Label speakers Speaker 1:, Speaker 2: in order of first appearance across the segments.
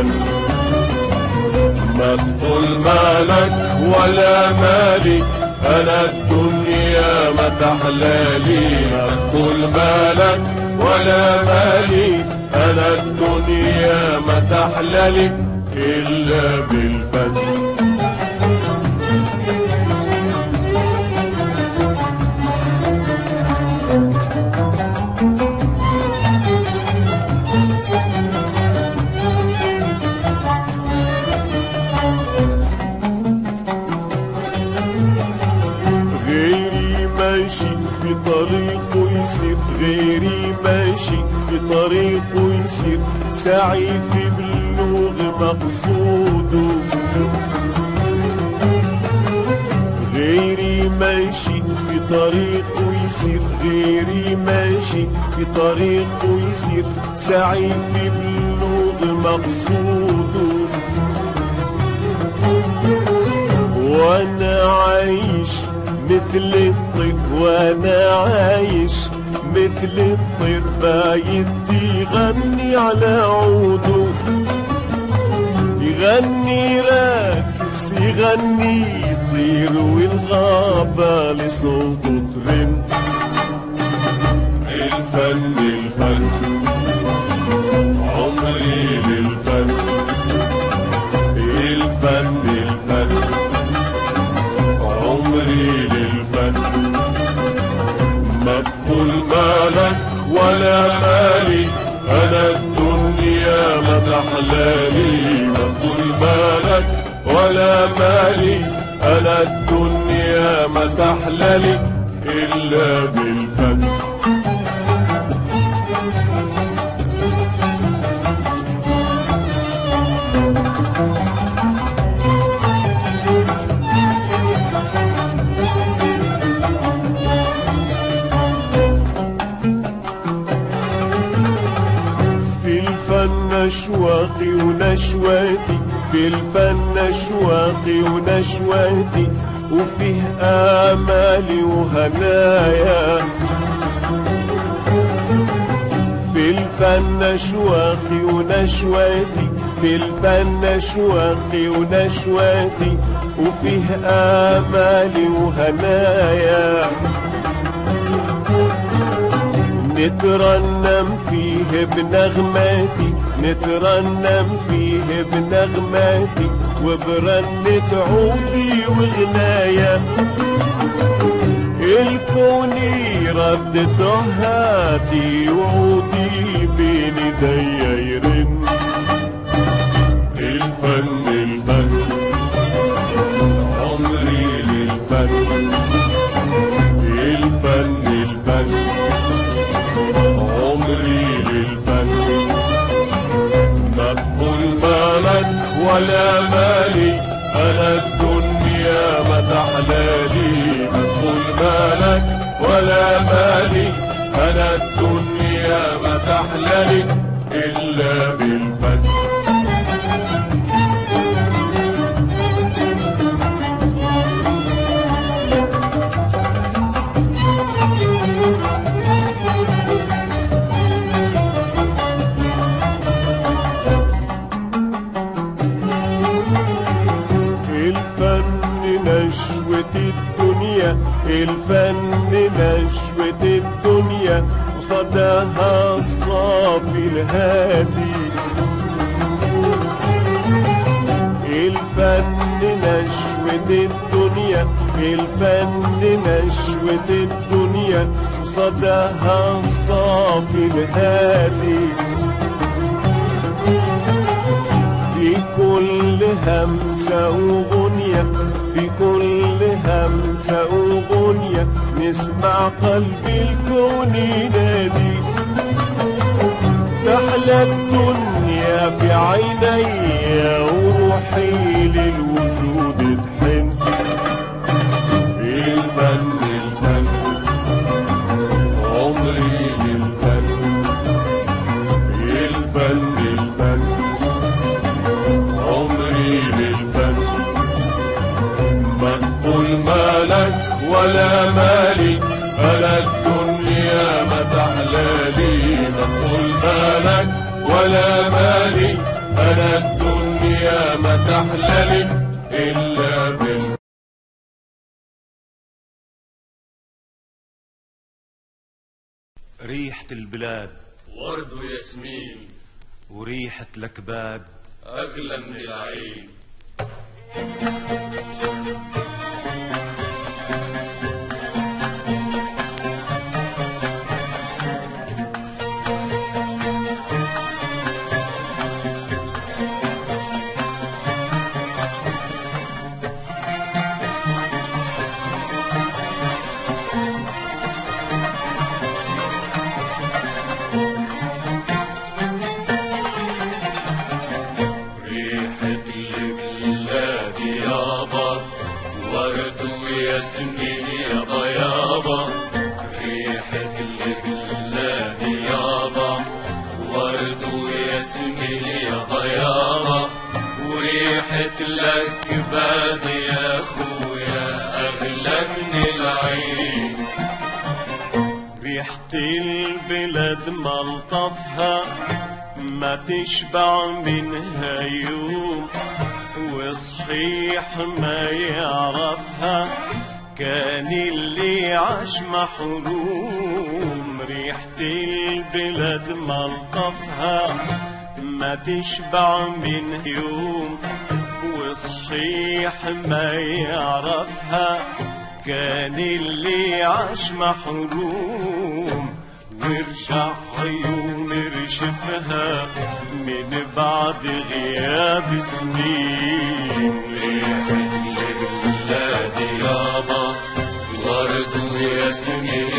Speaker 1: للفن ما تقول مالك ولا مالي أنا الدنيا ما تحلالي ما تقول مالك ولا مالي أنا الدنيا ما تحلالي إلا بالفن غيري ماشي في طريقه يسير سعي في بلوغ مقصوده غيري ماشي في طريقه يسير غيري ماشي في طريقه يسير سعي في بلوغ مقصوده وأنا عايش مثل الطير وأنا عايش مثل الطير بايت يغني على عوده يغني راكس يغني يطير والغابة لصوته ترن الفن الفن. عمري مالك ولا مالي. أنا الدنيا ما تحلالي. ما تقول مالك ولا مالي. أنا الدنيا ما تحلالي إلا اشواقي ونشواتي في الفن اشواقي ونشواتي وفيه امالي وهنايا. في الفن اشواقي ونشواتي في الفن اشواقي ونشواتي وفيه امالي وهنايا. نترنم فيه بنغماتي نترنم فيه بنغماتي وبرنة عودي وغنايا الكون رد هاتي وعودي بين ايديا يرن. الفن ولا مالي أنا الدنيا ما تحلالي. تقول مالك ولا مالي أنا الدنيا ما تحلالي. إلا بالفن الفن نشوة الدنيا وصداها الصافي الهادي. الفن نشوة الدنيا الفن نشوة الدنيا وصداها الصافي الهادي. في كل همسة وغنية في كل همسة أغنية نسمع قلب الكون ينادي تحلى الدنيا في عيني وروحي للوجود. إلا
Speaker 2: ريحة البلاد.
Speaker 3: ورد وياسمين
Speaker 2: وريحة الأكباد.
Speaker 3: أغلى من العين. وريحة الأكباد يا خويا أغلى من العين.
Speaker 1: ريحة البلاد ملطفها ما تشبع منها يوم. وصحيح ما يعرفها كان اللي عاش محروم. ريحة البلاد ملطفها ما تشبع من يوم. وصحيح ما يعرفها كان اللي عاش محروم. وارجع عيون رشفها من بعد غياب سنين.
Speaker 3: البلاد يابا ورد وياسمين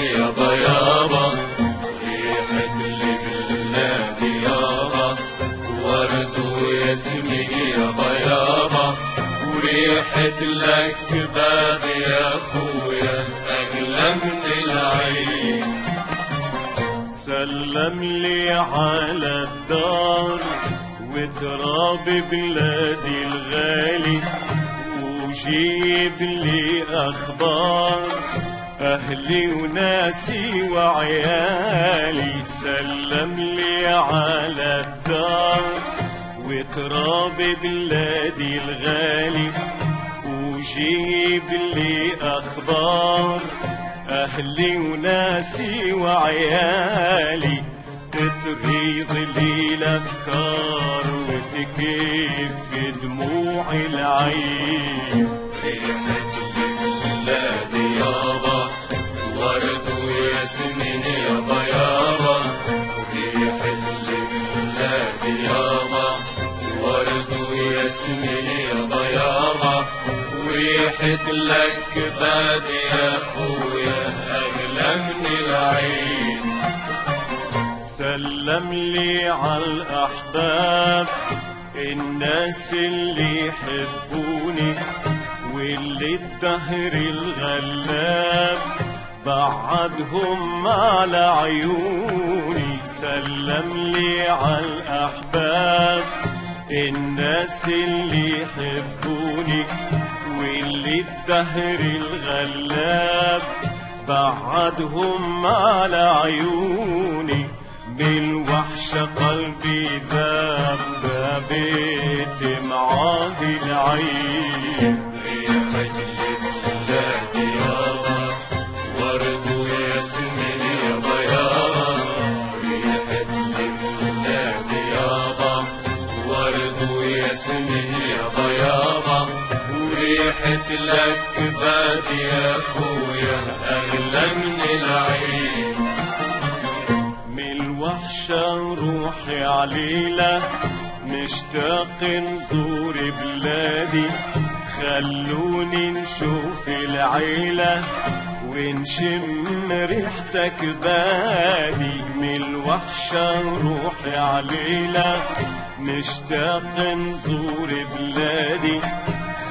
Speaker 3: وريحة الأكباد يا خويا أغلى من العين
Speaker 1: سلم لي على الدار وتراب بلادي الغالي وجيب لي أخبار أهلي وناسي وعيالي. سلم لي على الدار وتراب بلادي الغالي وجيب لي أخبار أهلي وناسي وعيالي. تتغيظ لي الأفكار وتكف دموع العين.
Speaker 3: وياسمين يابا يابا وريحة الأكباد يا خويا أغلى من العين.
Speaker 1: سلم لي على الأحباب الناس اللي يحبوني واللي الدهر الغلاب. بعدهم على عيوني سلم لي على الأحباب. الناس اللي يحبوني واللي الدهر الغلاب بعدهم على عيوني بالوحشة قلبي ذاب ذابت معاه العين
Speaker 3: الأكباد يا خويا أغلى من العين.
Speaker 1: من الوحشة روحي عليلة مشتاق نزور بلادي. خلوني نشوف العيلة ونشم ريحتك بادي. من الوحشة روحي عليلة مشتاق نزور بلادي.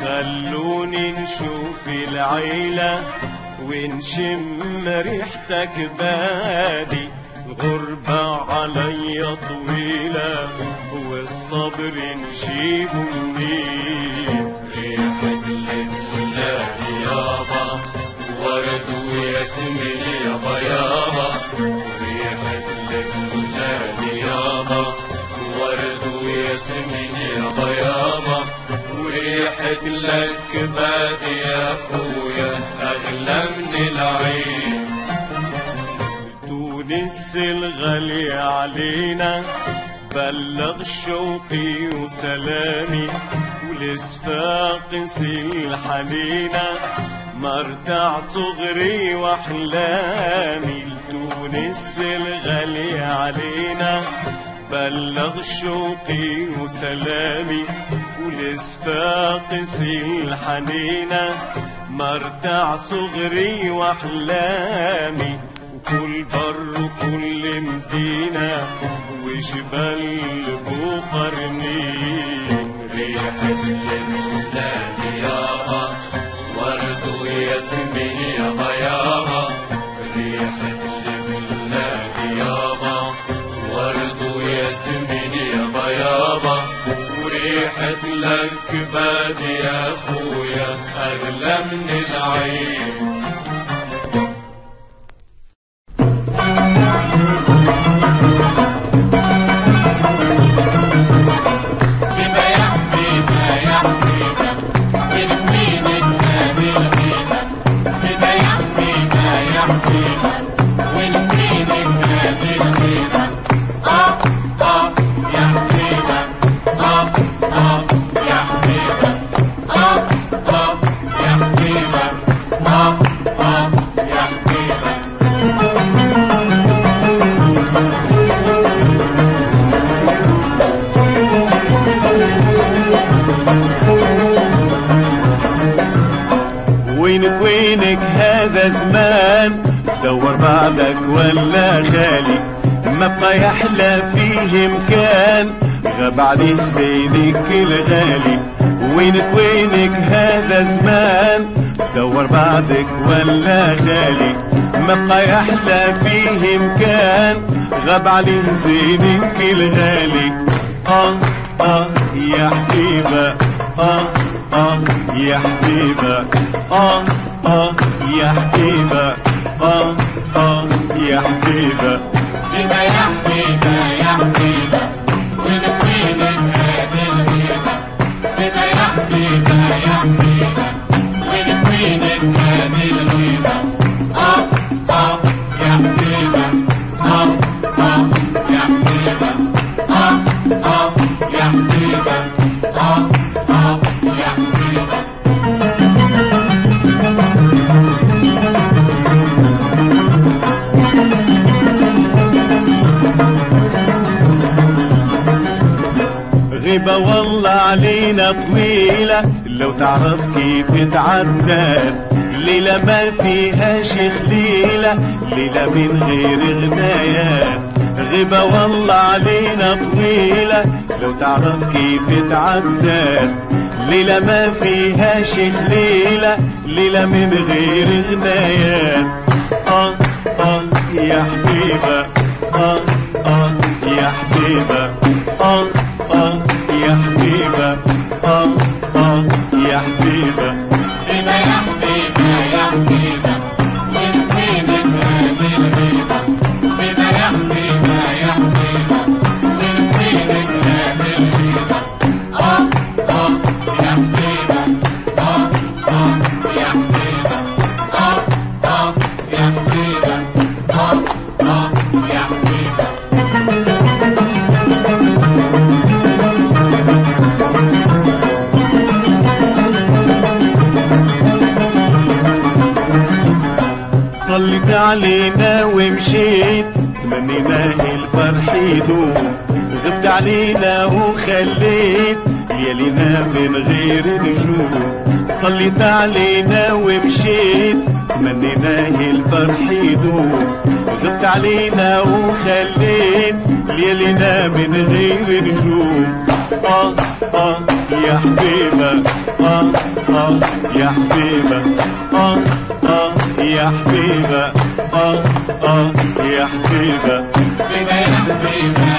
Speaker 1: خلوني نشوف العيلة ونشم ريحتك بادي الغربة عليا طويلة والصبر نجيبه منين
Speaker 3: ريحة البلاد يابا ورد وياسمين يابا يابا ريحة البلاد يابا ورد وياسمين وريحة الكباد يا أخويا اغلى من العين
Speaker 1: تونس الغالية علينا بلغ شوقي وسلامي ولصفاقس الحنينة مرتع صغري وأحلامي لتونس الغالية علينا. بلغ شوقي وسلامي ولصفاقس الحنينة مرتع صغري وأحلامي وكل بر وكل مدينة وجبال بوقرنين.
Speaker 3: ريحة البلاد يابا ورد وياسمين يابا يابا ريحة وريحة الكباد يا أخويا اغلى من العين.
Speaker 4: بما يحمينا.
Speaker 1: غاب عليه زينك الغالي وينك وينك هذا زمان؟ دور بعدك ولا غالي. ما بقى يحلى فيه مكان غاب عليه زينك الغالي آه آه يا حبيبة. آه آه يا حبيبة. آه آه يا حبيبة. آه آه يا حبيبة.
Speaker 4: بما يحمينا يحمينا ونقيم
Speaker 1: لو تعرف كيف تعداد ليلة ما فيهاش خليلة ليلة من غير غنايات. غيبة والله علينا طويلة لو تعرف كيف تعداد ليلة ما فيهاش خليلة ليلة من غير غنايات. آه آه يا حبيبة آه آه يا حبيبة آه. علينا ومشيت. تمنيناه الفرح يدوم. غبت علينا وخليت. ليالينا من غير نجوم. طلت علينا ومشيت. تمنينا الفرح يدوم. غبت علينا وخليت. ليلنا من غير نجوم.
Speaker 4: آه. آه يا حبيبة آه آه يا حبيبة آه آه يا حبيبة آه آه يا حبيبة.
Speaker 1: حبيبة يا حبيبة.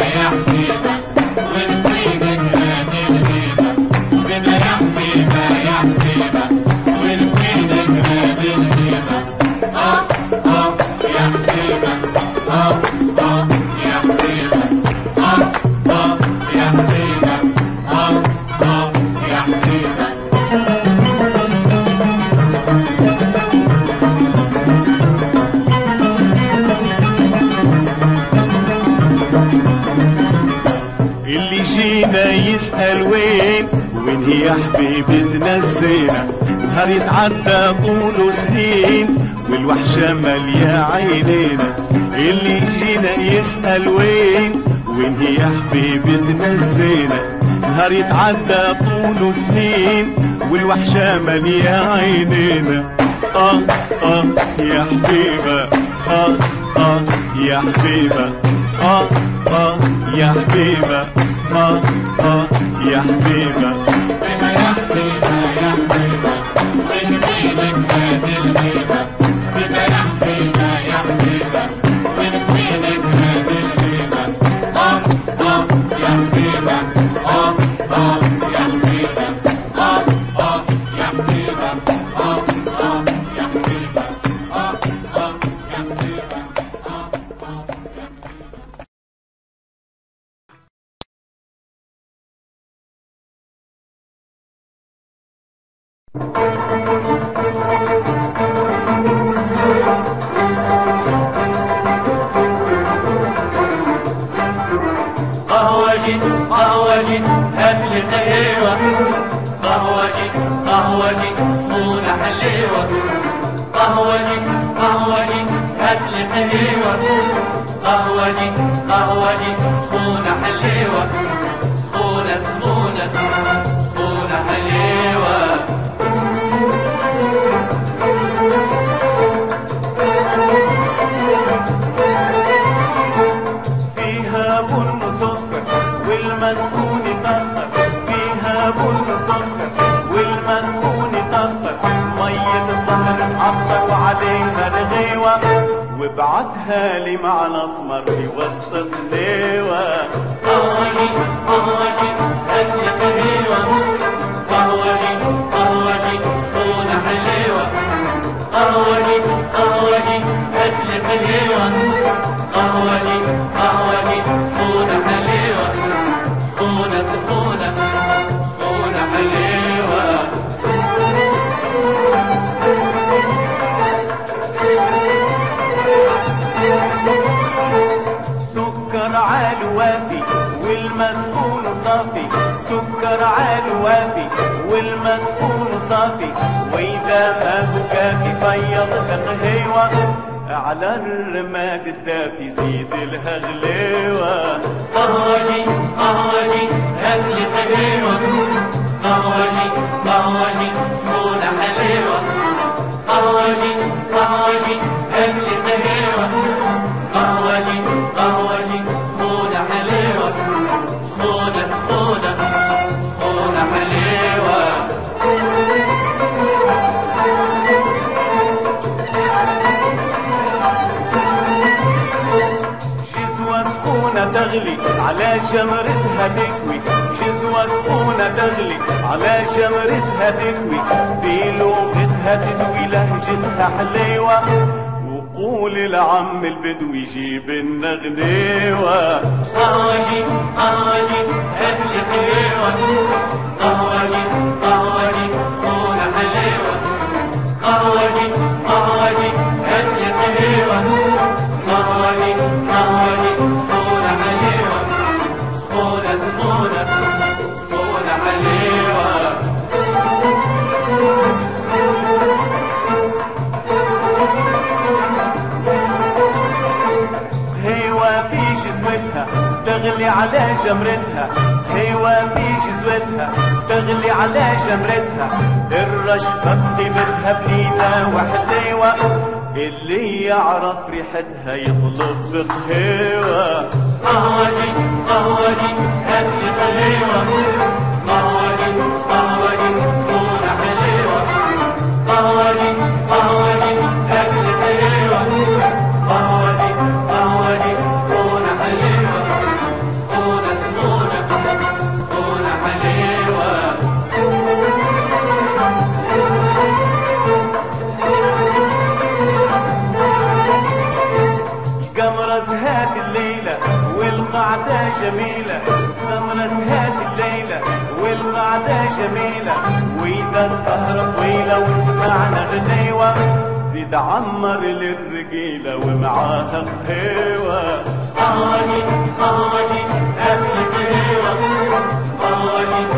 Speaker 1: يتعدى طوله سنين والوحشة مالية عينينا. اللي جينا يسأل وين؟ وين هي حبيبتنا الزينة؟ نهار يتعدى طوله سنين والوحشة مالية عينينا؟
Speaker 4: آه آه يا حبيبة آه آه يا حبيبة آه آه يا حبيبة يا حبيبة بما يا حبيبة يا حبيبة.
Speaker 3: ونفيدك هذه حليوة صونة صونة صونة حليوة.
Speaker 1: فيها بن سكر والمسكون طهر. فيها بن سكر والمسكون طهر. مية الظهر عطر وعليها الغيوة. وابعتها لي مع الأسمر في وسط سليوة والمسكون صافي وإذا ما بكافي بيض قهوة على الرماد الدافي زيد لها غليوة
Speaker 3: قهوجي قهوجي هات لي قهوة قهوجي قهوجي
Speaker 1: على شمرتها تكوي جزوة سخونة تغلي على شمرتها تكوي في لغتها تدوي لهجتها حليوة وقول العم البدوي جيب لنا على جمرتها هوا في جزوتها تغلي على جمرتها. الرشفة بقيمتها بنينة وحليوة اللي يعرف ريحتها يطلب بقهوة.
Speaker 3: قهوجي قهوجي هات لي حليوة
Speaker 1: جميلة قمرة زهات الليلة والقعدة جميلة وإذا السهرة طويلة وسمعنا غنيوة زيد عمر للرجيلة ومعاها قهوة.
Speaker 3: قهوجي هات لي حليوة قهوجي